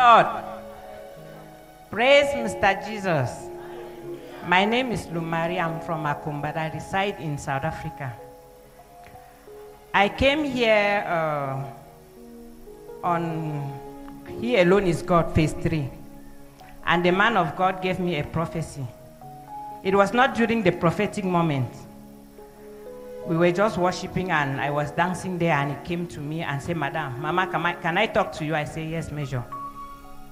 Lord. Praise Mr. Jesus. My name is Lumari. I'm from Akumba. I reside in South Africa. I came here uh, on He Alone is God, phase three. And the man of God gave me a prophecy. It was not during the prophetic moment. We were just worshiping and I was dancing there and he came to me and said, Madam, Mama, can I, can I talk to you? I say, Yes, Major.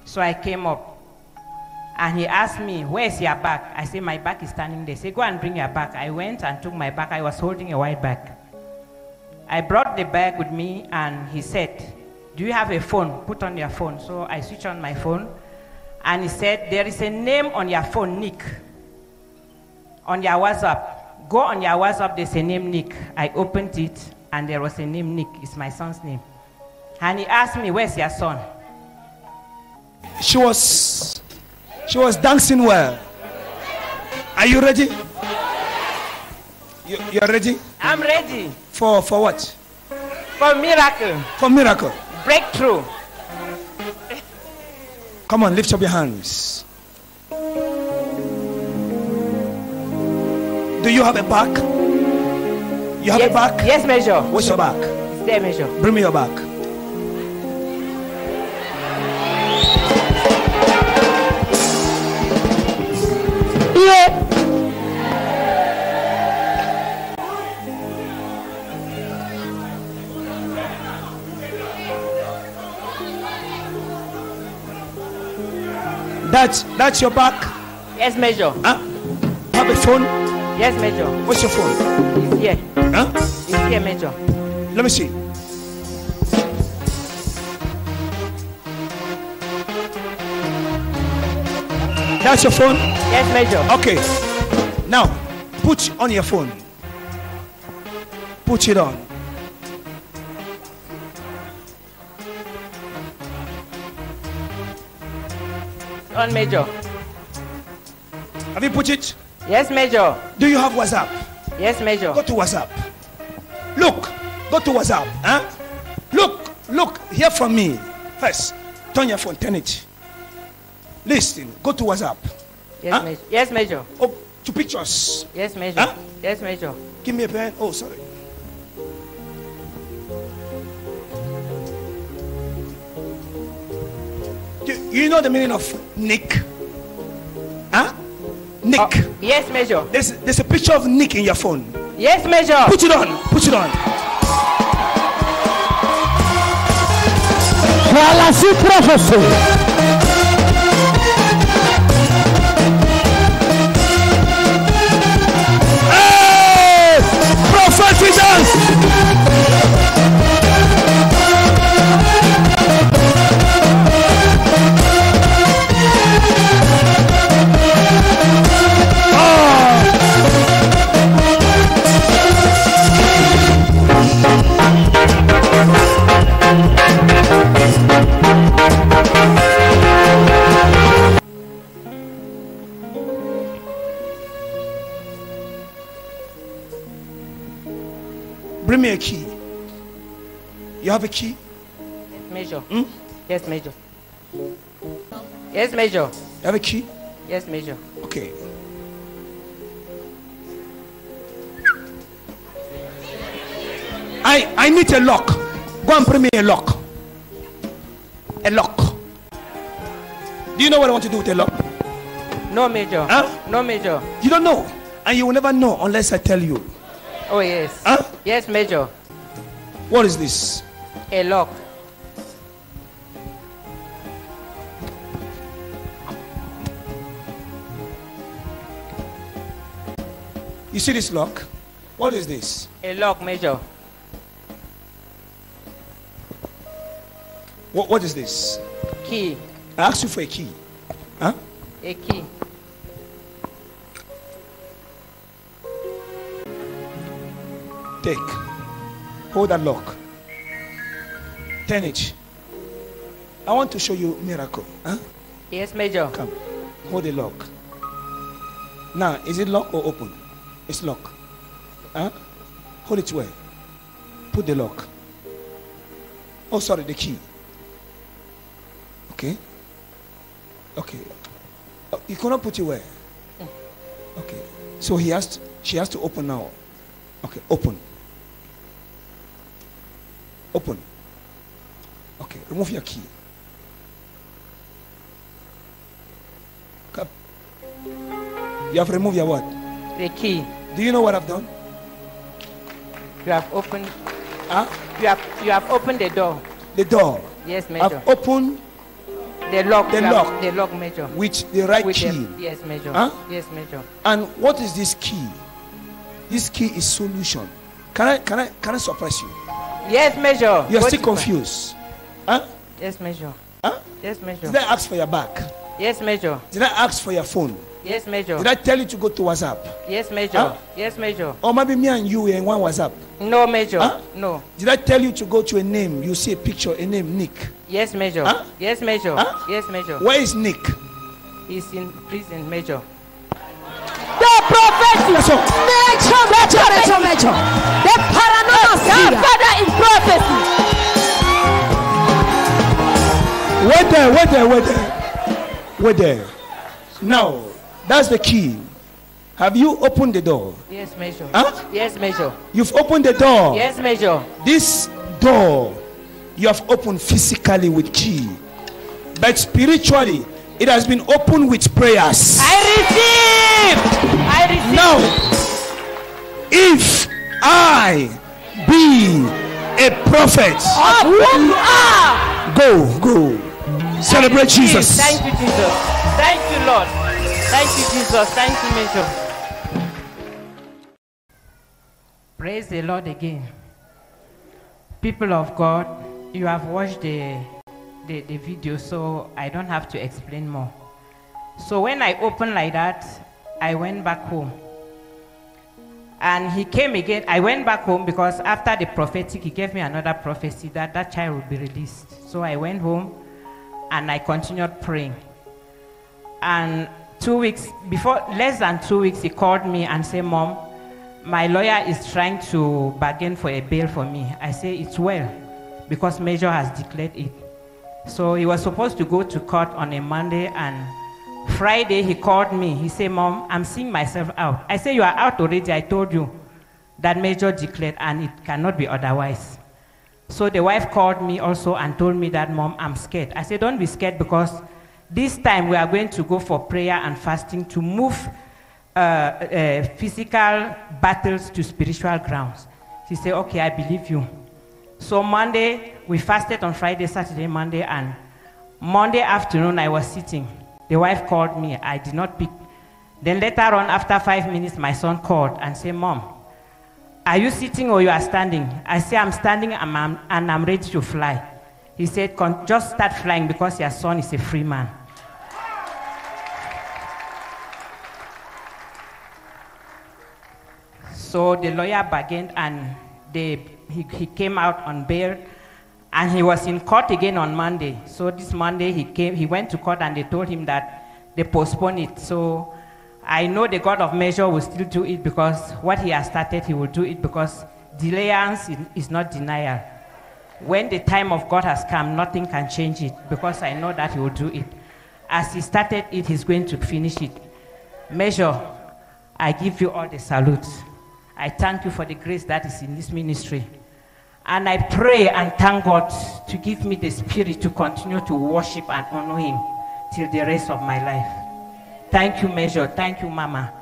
So I came up and he asked me, Where's your bag? I said, My bag is standing there. He said, Go and bring your bag. I went and took my bag. I was holding a white bag. I brought the bag with me and he said, Do you have a phone? Put on your phone. So I switched on my phone and he said, There is a name on your phone, Nick. On your WhatsApp. Go on your WhatsApp, there's a name Nick. I opened it and there was a name Nick. It's my son's name. And he asked me, Where's your son? She was she was dancing well. Are you ready? You, you're ready? I'm ready For for what? for miracle, For miracle. breakthrough. Come on, lift up your hands. Do you have a back? You have yes, a back? Yes, Major. What's your back? It's there, Major. Bring me your back. Yeah. That's that's your back. Yes, Major. Huh? Have a phone? Yes, Major. What's your phone? It's here. Huh? It's here, Major. Let me see. That's your phone? Yes, Major. Okay. Now, put on your phone. Put it on. On, Major. Have you put it? Yes, Major. Do you have WhatsApp? Yes, Major. Go to WhatsApp. Look, go to WhatsApp. Huh? Look, look, hear from me. First, turn your phone, turn it. Listen, go to WhatsApp. Yes, Huh? Major. Yes, Major. Oh, to pictures. Yes, Major. Huh? Yes, Major. Give me a pen. Oh, sorry. You, you know the meaning of Nick? Huh? Nick. Oh, yes, Major. There's, there's a picture of Nick in your phone. Yes, Major. Put it on. Put it on. Fallacy prophecy. You have a key? Major. Hmm? Yes, Major. Yes, Major. You have a key? Yes, Major. Okay. I I need a lock. Go and bring me a lock. A lock. Do you know what I want to do with a lock? No, Major. Huh? No, Major. You don't know. And you will never know unless I tell you. Oh, yes. Huh? Yes, Major. What is this? A lock. You see this lock? What is this? A lock, Major. What, what is this? Key. I asked you for a key. Huh? A key. Take. Hold that lock. Turn it. I want to show you miracle. Huh? Yes, Major. Come. Hold the lock. Now, is it locked or open? It's locked. Huh? Hold it where? Put the lock. Oh, sorry, the key. Okay. Okay. Oh, you cannot put it where? Mm. Okay. So he has to, she has to open now. Okay, open. Open. Okay, remove your key. Come. You have removed your what? The key. Do you know what I've done? You have opened. Huh? You have you have opened the door. The door. Yes, Major. I've opened the lock. the you have- lock. The lock, Major. with the right With key. the, yes, Major. Huh? Yes, Major. And what is this key? This key is solution. Can I can I can I surprise you? Yes, Major. You're Go still confused. Huh? Yes, Major. Huh? Yes, Major. Did I ask for your back? Yes, Major. Did I ask for your phone? Yes, Major. Did I tell you to go to WhatsApp? Yes, Major. Huh? Yes, Major. Or maybe me and you were in one WhatsApp. No, Major. Huh? No. Did I tell you to go to a name? You see a picture, a name, Nick. Yes, Major. Huh? Yes, Major. Huh? Yes, Major. Where is Nick? He's in prison, Major. The prophecy. Major, major, major, major. The paranormal sphere. Father in prophecy. Wait there, wait there, wait there. Wait there. Now, that's the key. Have you opened the door? Yes, Major. Huh? Yes, Major. You've opened the door. Yes, Major. This door you have opened physically with key, but spiritually it has been opened with prayers. I receive. I receive. Now, if I be a prophet, Of whom you are. go, go. Celebrate Jesus. Thank you, Jesus. Thank you, Lord. Thank you, Jesus. Thank you, Major. Praise the Lord again. People of God, you have watched the, the, the video, so I don't have to explain more. So when I opened like that, I went back home. And he came again. I went back home because after the prophetic, he gave me another prophecy that that child would be released. So I went home and I continued praying. And two weeks before, less than two weeks, he called me and said, Mom, my lawyer is trying to bargain for a bail for me. I say, It's well, because Major has declared it. So he was supposed to go to court on a Monday, and Friday he called me. He said, Mom, I'm seeing myself out. I say, You are out already. I told you that Major declared, and it cannot be otherwise. So the wife called me also and told me that, Mom, I'm scared. I said, Don't be scared because this time we are going to go for prayer and fasting to move uh, uh, physical battles to spiritual grounds. She said, Okay, I believe you. So Monday, we fasted on Friday, Saturday, Monday, and Monday afternoon I was sitting. The wife called me. I did not pick. Then later on, after five minutes, my son called and said, Mom, are you sitting or you are standing? I say, I'm standing and I'm, and I'm ready to fly. He said, just start flying because your son is a free man. So the lawyer bargained and they, he, he came out on bail and he was in court again on Monday. So this Monday he came, he went to court and they told him that they postponed it. So I know the God of measure will still do it because what he has started, he will do it because delayance is, not denial. When the time of God has come, nothing can change it because I know that he will do it. As he started it, he's going to finish it. Major, I give you all the salute. I thank you for the grace that is in this ministry. And I pray and thank God to give me the spirit to continue to worship and honor Him till the rest of my life. Thank you, Major. Thank you, Mama.